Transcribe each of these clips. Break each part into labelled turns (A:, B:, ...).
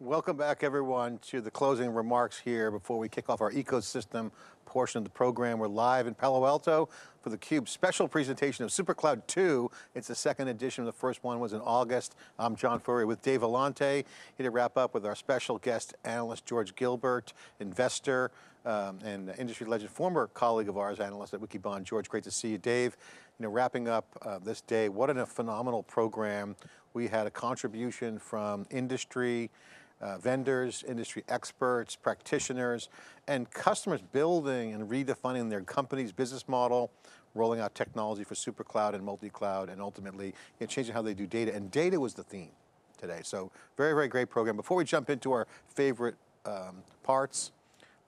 A: Welcome back everyone to the closing remarks here before we kick off our ecosystem portion of the program. We're live in Palo Alto for the CUBE special presentation of SuperCloud 2. It's the second edition, the first one was in August. I'm John Furrier with Dave Vellante, here to wrap up with our special guest analyst, George Gilbert, investor, um, and industry legend, former colleague of ours, analyst at Wikibon. George, great to see you. Dave, you know, wrapping up uh, this day, what a phenomenal program. We had a contribution from industry, uh, vendors, industry experts, practitioners, and customers building and redefining their company's business model, rolling out technology for super cloud and multi-cloud, and ultimately you know, changing how they do data. And data was the theme today. So very, very great program. Before we jump into our favorite um, parts,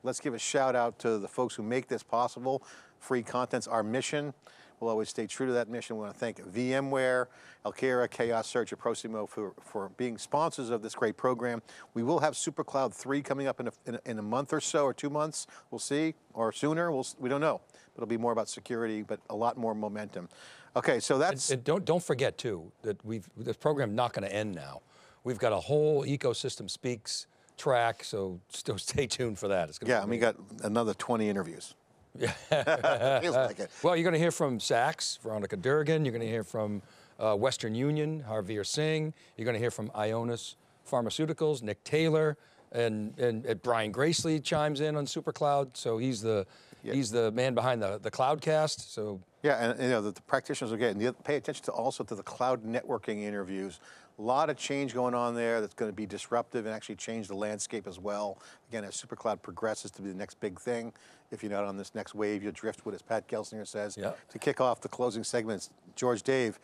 A: let's give a shout out to the folks who make this possible. Free content's our mission. We'll always stay true to that mission. We want to thank VMware, Alkira, Chaos Search, and Prosimo for, for being sponsors of this great program. We will have SuperCloud 3 coming up in a, in a, in a month or so, or two months. We'll see, or sooner, we'll, we don't know. It'll be more about security, but a lot more momentum. Okay, so that's-
B: and, and don't, don't forget too, that we've, this program not going to end now. We've got a whole ecosystem speaks track, so still stay tuned for that.
A: yeah, and we got another 20 interviews.
B: Yeah. Feels like it. Well, you're going to hear from Saks, Veronica Durgin. You're going to hear from uh, Western Union, Harveer Singh. You're going to hear from Ionis Pharmaceuticals, Nick Taylor, and, and, and Brian Gracely chimes in on SuperCloud. So he's the yeah. he's the man behind the the Cloudcast. So
A: yeah, and you know the, the practitioners are getting. Pay attention to also to the cloud networking interviews. A lot of change going on there that's going to be disruptive and actually change the landscape as well. Again, as SuperCloud progresses to be the next big thing, if you're not on this next wave, you'll driftwood, as Pat Gelsinger says.
B: Yeah.
A: To kick off the closing segments, George Dave,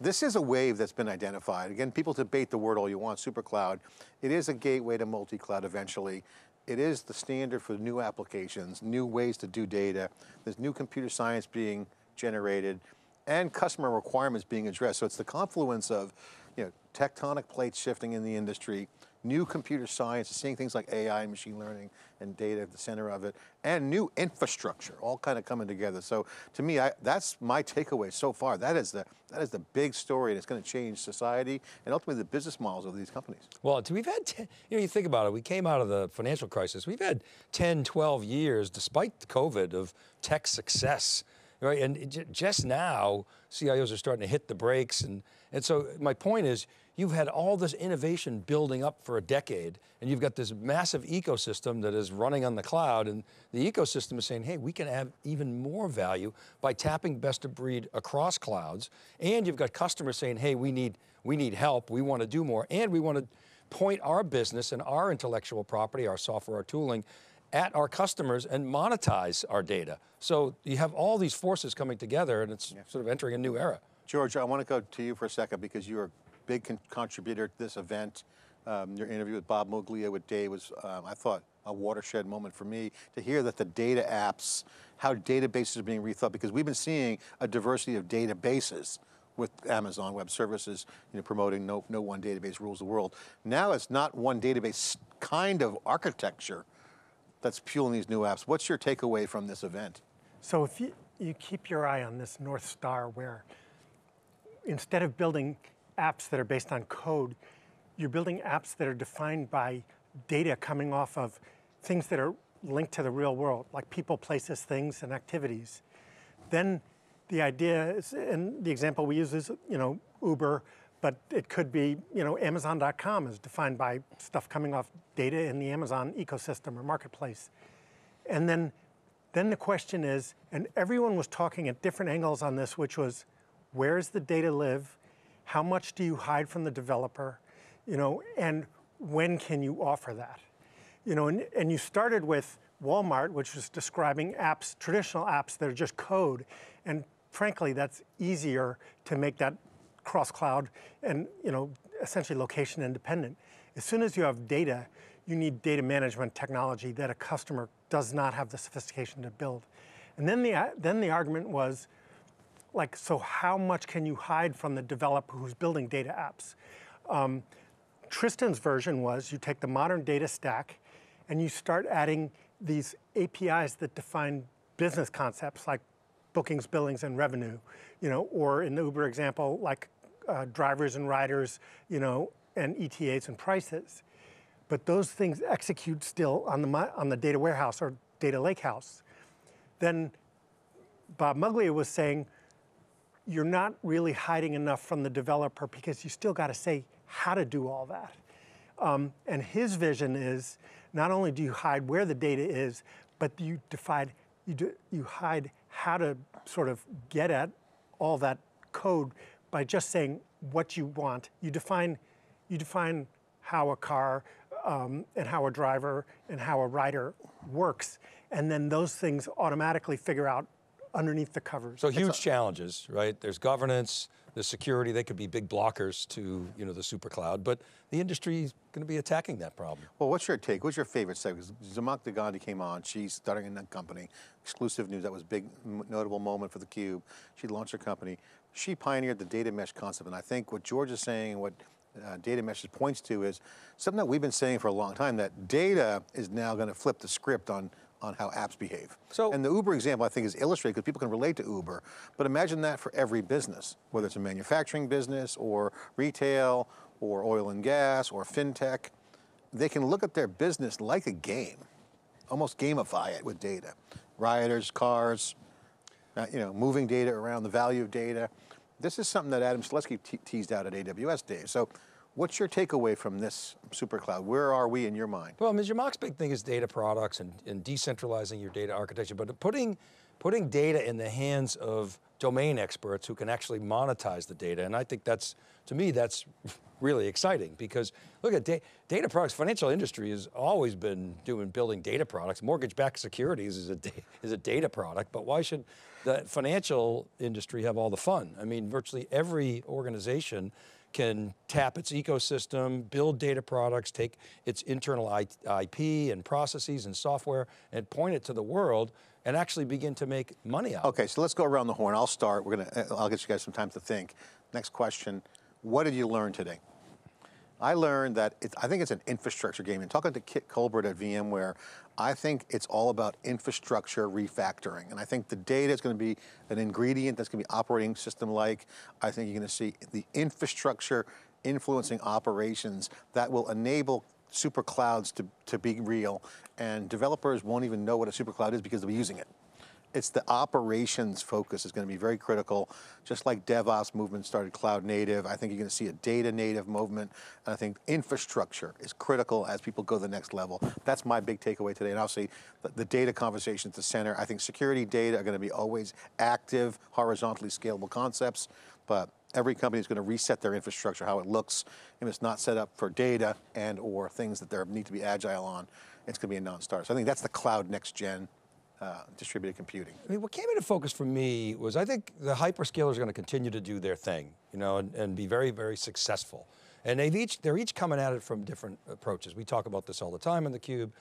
A: this is a wave that's been identified. Again, people debate the word all you want, SuperCloud. It is a gateway to multi-cloud eventually. It is the standard for new applications, new ways to do data. There's new computer science being generated and customer requirements being addressed. So it's the confluence of you know, tectonic plates shifting in the industry, new computer science, seeing things like AI and machine learning and data at the center of it, and new infrastructure, all kind of coming together. So to me, I, that's my takeaway so far. That is the that is the big story, and it's going to change society and ultimately the business models of these companies.
B: Well, we've had, you know, you think about it, we came out of the financial crisis, we've had 10, 12 years, despite COVID, of tech success right? And just now, CIOs are starting to hit the brakes. And, and so my point is, you've had all this innovation building up for a decade, and you've got this massive ecosystem that is running on the cloud, and the ecosystem is saying, hey, we can add even more value by tapping best of breed across clouds, and you've got customers saying, hey, we need, we need help, we want to do more, and we want to point our business and our intellectual property, our software, our tooling, at our customers and monetize our data. So you have all these forces coming together and it's yeah. sort of entering a new era.
A: George, I want to go to you for a second because you're a big con contributor to this event. Um, your interview with Bob Muglia with Dave was, um, I thought, a watershed moment for me to hear that the data apps, how databases are being rethought, because we've been seeing a diversity of databases with Amazon Web Services, you know, promoting no, no one database rules the world. Now it's not one database kind of architecture, that's fueling these new apps. What's your takeaway from this event?
C: So if you, you keep your eye on this North Star where instead of building apps that are based on code, you're building apps that are defined by data coming off of things that are linked to the real world, like people, places, things, and activities. Then the idea is, and the example we use is, you know, Uber but it could be, you know, Amazon.com is defined by stuff coming off data in the Amazon ecosystem or marketplace. And then, then the question is, and everyone was talking at different angles on this, which was, where does the data live? How much do you hide from the developer? You know, and when can you offer that? You know, and, and you started with Walmart, which was describing apps, traditional apps that are just code. And frankly, that's easier to make that cross-cloud and you know, essentially location independent. As soon as you have data, you need data management technology that a customer does not have the sophistication to build. And then the, then the argument was, like, so how much can you hide from the developer who's building data apps? Um, Tristan's version was you take the modern data stack and you start adding these APIs that define business concepts like bookings, billings, and revenue, you know, or in the Uber example, like uh, drivers and riders, you know, and ETAs and prices. but those things execute still on the, on the data warehouse or data lakehouse. Then Bob Muglia was saying, you're not really hiding enough from the developer because you still got to say how to do all that. Um, and his vision is not only do you hide where the data is, but you define you, do, you hide how to sort of get at all that code by just saying what you want. You define you define how a car um, and how a driver and how a rider works, and then those things automatically figure out underneath the covers.
B: So huge challenges, right? There's governance, there's security. They could be big blockers to you know the super cloud, but the industry is going to be attacking that problem.
A: Well, what's your take? What's your favorite segment? Zhamak Dehghani came on. She's starting a company, exclusive news. That was a big, notable moment for theCUBE. She launched her company. She pioneered the data mesh concept, and I think what George is saying, and what uh, data mesh points to is something that we've been saying for a long time, that data is now going to flip the script on on how apps behave.
B: So-
A: and the Uber example I think is illustrated because people can relate to Uber. But imagine that for every business, whether it's a manufacturing business or retail or oil and gas or fintech. They can look at their business like a game, almost gamify it with data. Rioters, cars, uh, you know, moving data around, the value of data. This is something that Adam Selipsky te- teased out at AWS Dave. So what's your takeaway from this super cloud? Where are we in your mind?
B: Well, Mr. Mock's big thing is data products and, and decentralizing your data architecture, but putting, putting data in the hands of domain experts who can actually monetize the data. And I think that's, to me, that's really exciting because look at da data products, financial industry has always been doing building data products. Mortgage-backed securities is a, is a data product, but why should the financial industry have all the fun? I mean, virtually every organization can tap its ecosystem, build data products, take its internal IP and processes and software and point it to the world and actually begin to make money out. of it.
A: Okay, so let's go around the horn. I'll start. We're gonna. uh, I'll get you guys some time to think. Next question: What did you learn today? I learned that it's, I think it's an infrastructure game. And talking to Kit Colbert at VMware, I think it's all about infrastructure refactoring. And I think the data is going to be an ingredient that's going to be operating system like. I think you're going to see the infrastructure influencing operations that will enable super clouds to, to be real. And developers won't even know what a super cloud is because they'll be using it. It's the operations focus is going to be very critical. Just like DevOps movement started cloud native, I think you're going to see a data native movement. And I think infrastructure is critical as people go to the next level. That's my big takeaway today. And obviously, the, the data conversation at the center. I think security data are going to be always active, horizontally scalable concepts. But every company is going to reset their infrastructure, how it looks. If it's not set up for data and or things that they need to be agile on, it's going to be a non-starter. So I think that's the cloud next gen uh, distributed computing.
B: I mean, what came into focus for me was I think the hyperscalers are going to continue to do their thing, you know, and, and be very, very successful. And they've each, they're each coming at it from different approaches. We talk about this all the time in the Cube.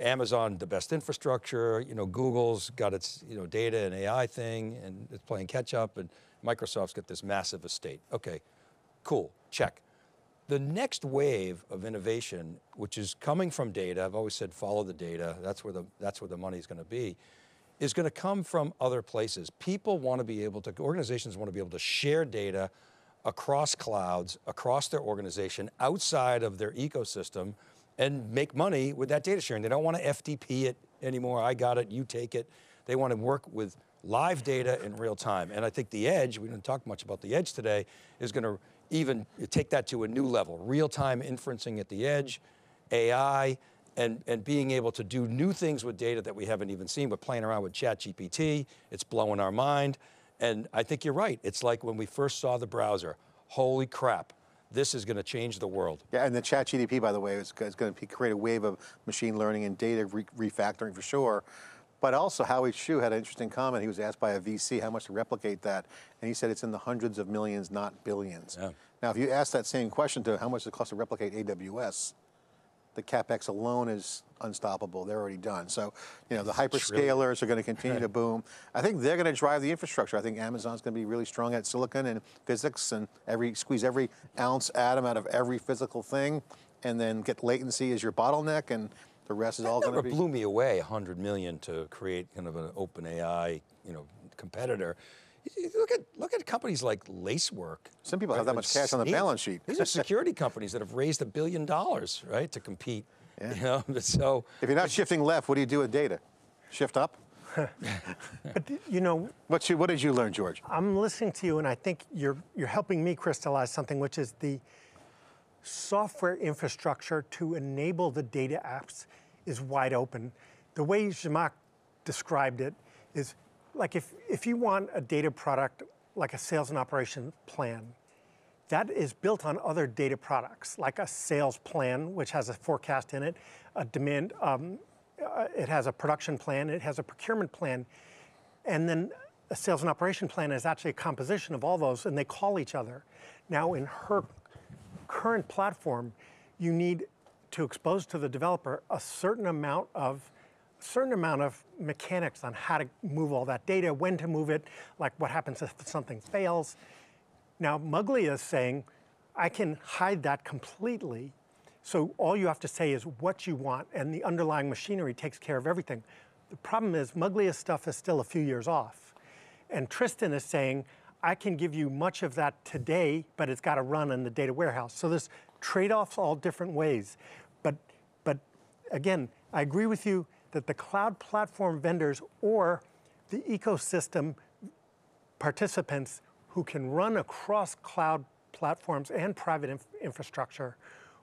B: Amazon, the best infrastructure, you know, Google's got its, you know, data and AI thing and it's playing catch up and Microsoft's got this massive estate. Okay, cool, check. The next wave of innovation, which is coming from data, I've always said follow the data, that's where the, that's where the money's going to be, is going to come from other places. People want to be able to, organizations want to be able to share data across clouds, across their organization, outside of their ecosystem, and make money with that data sharing. They don't want to FTP it anymore. I got it, you take it. They want to work with live data in real time. And I think the edge, we didn't talk much about the edge today, is going to even take that to a new level. Real-time inferencing at the edge, AI, and, and being able to do new things with data that we haven't even seen. We're playing around with ChatGPT, it's blowing our mind. And I think you're right. It's like when we first saw the browser. Holy crap, this is going to change the world.
A: Yeah, and the ChatGPT, by the way, is, is going to create a wave of machine learning and data re refactoring for sure. But also, Howie Xu had an interesting comment. He was asked by a VC how much to replicate that, and he said it's in the hundreds of millions, not billions.
B: Yeah.
A: Now, if you ask that same question to how much does it cost to replicate AWS, the capex alone is unstoppable. They're already done. So, you know, the hyperscalers are going to continue to boom. I think they're going to drive the infrastructure. I think Amazon's going to be really strong at silicon and physics and every squeeze every ounce atom out of every physical thing, and then get latency as your bottleneck, and the rest is all going
B: Never
A: to be.
B: blew me away, 100 million to create kind of an open AI, you know, competitor. Look at look at companies like Lacework.
A: Some people have that much cash on the balance sheet.
B: These are security companies that have raised a billion dollars, right, to compete.
A: Yeah.
B: You know, so
A: If you're not shifting left, what do you do with data? Shift up?
C: But you know,
A: What, you, what did you learn, George?
C: I'm listening to you, and I think you're you're helping me crystallize something, which is the software infrastructure to enable the data apps is wide open. The way Zhamak described it is like if if you want a data product like a sales and operation plan, that is built on other data products, like a sales plan, which has a forecast in it, a demand, um, uh, it has a production plan, it has a procurement plan, and then a sales and operation plan is actually a composition of all those, and they call each other. Now, in her current platform, you need to expose to the developer a certain amount of certain amount of mechanics on how to move all that data, when to move it, like what happens if something fails. Now, Muglia is saying, I can hide that completely. So all you have to say is what you want, and the underlying machinery takes care of everything. The problem is Muglia's stuff is still a few years off. And Tristan is saying, I can give you much of that today, but it's got to run in the data warehouse. So there's trade-offs all different ways. But, but again, I agree with you that the cloud platform vendors or the ecosystem participants who can run across cloud platforms and private inf- infrastructure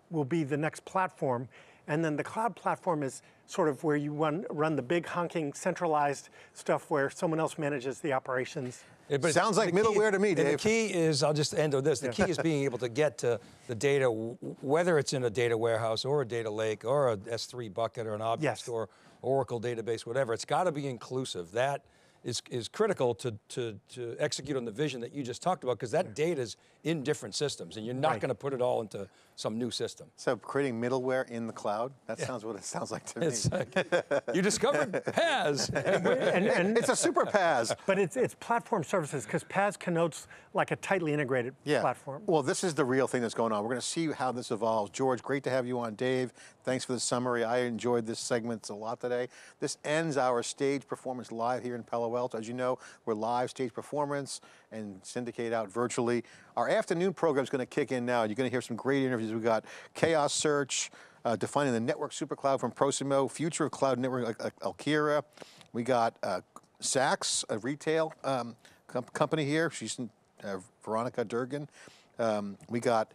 C: will be the next platform. And then the cloud platform is sort of where you run, run the big honking centralized stuff where someone else manages the operations.
B: Yeah, but
A: Sounds like middleware to me, Dave.
B: The key is, I'll just end with this. The key is being able to get to the data, whether it's in a data warehouse or a data lake or a S3 bucket or an object
C: Yes.
B: store, Oracle database, whatever. It's got to be inclusive. That is, is critical to, to, to execute on the vision that you just talked about because that data is in different systems and you're not
C: Right.
B: going to put it all into some new system.
A: So creating middleware in the cloud? That sounds what it sounds like to me.
B: Like, you discovered PaaS.
C: And, and,
A: It's a super PaaS.
C: but it's, it's platform services because PaaS connotes like a tightly integrated
A: Yeah.
C: platform.
A: Well, this is the real thing that's going on. We're going to see how this evolves. George, great to have you on. Dave, thanks for the summary. I enjoyed this segment a lot today. This ends our stage performance live here in Palo Alto. As you know, we're live stage performance and syndicate out virtually. Our afternoon program is going to kick in now. You're going to hear some great interviews. We've got Chaos Search, uh, defining the network supercloud from Prosimo, future of cloud network like, Alkira. We got uh, Saks, a retail um, com- company here. She's uh, Veronica Durgin. Um, we got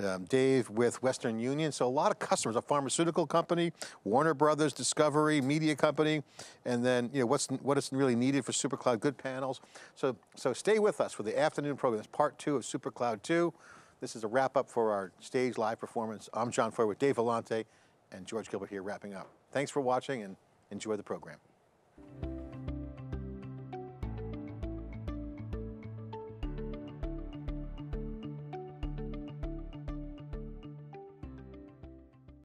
A: um, Dave with Western Union. So a lot of customers, a pharmaceutical company, Warner Brothers, Discovery, media company, and then you know what's what is really needed for SuperCloud, good panels. So so stay with us for the afternoon program. It's part two of SuperCloud 2. This is a wrap up for our stage live performance. I'm John Furrier with Dave Vellante and George Gilbert here wrapping up. Thanks for watching and enjoy the program.